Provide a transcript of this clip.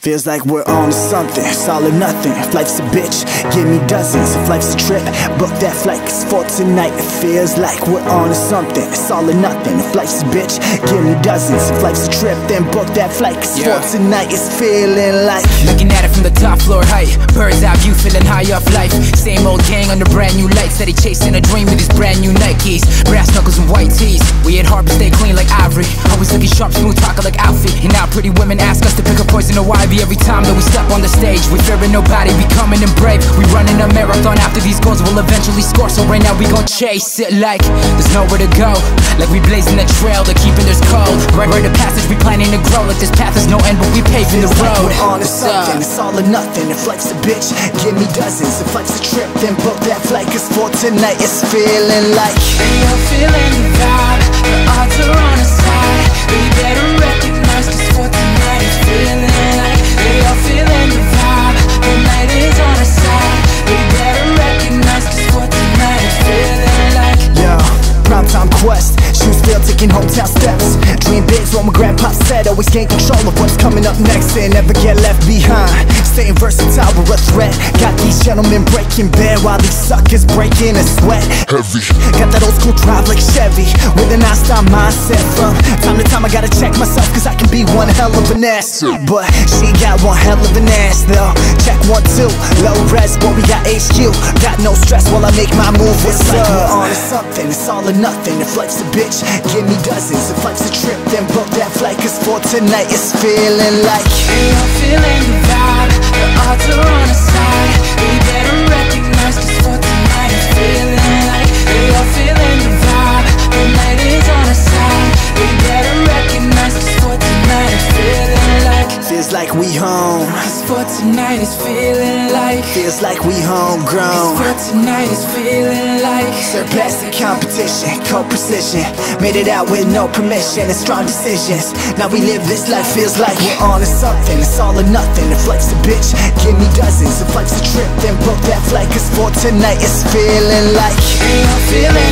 Feels like we're on something, it's all or nothing. If life's a bitch, give me dozens. If life's a trip, book that flight, cause for tonight it feels like we're on something, it's all or nothing. If life's a bitch, give me dozens. If life's a trip, then book that flight, cause Yeah. for tonight it's feeling like. Looking at it from the top floor height Bird's eye view feeling high off life Same old gang under brand new lights Steady chasing a dream with these brand new Nikes Brass knuckles and white tees We hit hard but stay clean like ivory Always looking sharp, smooth talker like Alfie And now pretty women ask us to pick a poison or ivy Every time that we step on the stage. We fearing nobody, we coming in brave. We running a marathon after these goals We'll eventually score. So right now we gon' chase it like There's nowhere to go. Like we blazing the trail to keeping this cold. Right where the passage we planning to grow. Like this path is no end but we paving the like road. We're on to something, it's all or nothing. If flex a bitch, give me dozens. If flex a trip, then book that flight, cause for tonight it's feeling like. You're feeling the vibe, the odds are on our side. You better taking hometown steps. Big, what my grandpa said. Always gain control of what's coming up next and never get left behind. Staying versatile, we're a threat. Got these gentlemen breaking bad while these suckers breaking a sweat. Heavy. Got that old school drive like Chevy with a non-stop mindset. From time to time, I gotta check myself cause I can be one hell of an ass. But she got one hell of an ass though. Check one, two, low res, boy, we got HQ. Got no stress while I make my move. What's like we're on to something, it's all or nothing. If life's a bitch, give me dozens. If life's a trip, then book that flight. Cause for tonight, it's feeling like. You're feeling the vibe, for tonight it's feeling like Feels like we homegrown. For tonight it's feeling like Surpassed the competition, cold precision Made it out with no permission and strong decisions. Now we live this life, feels like we're on to something. It's all or nothing, if life's a bitch, give me dozens. If life's a trip, then book that flight Cause for tonight it's feeling like You're feeling